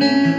Lord,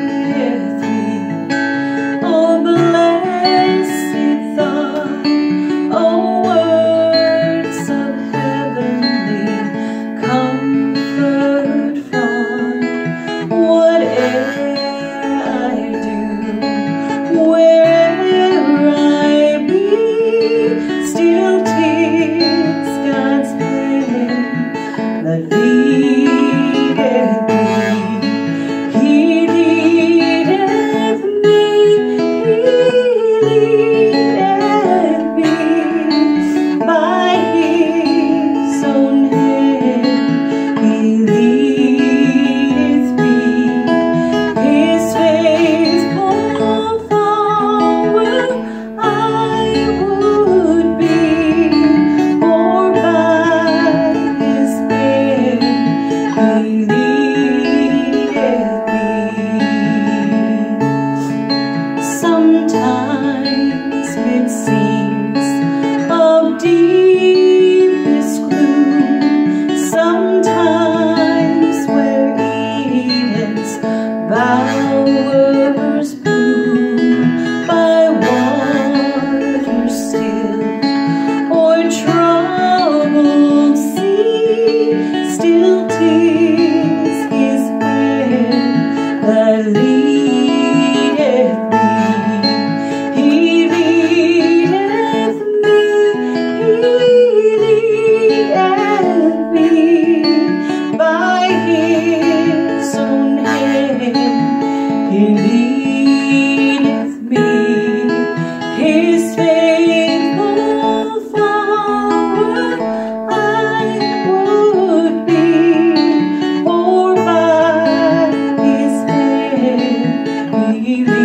I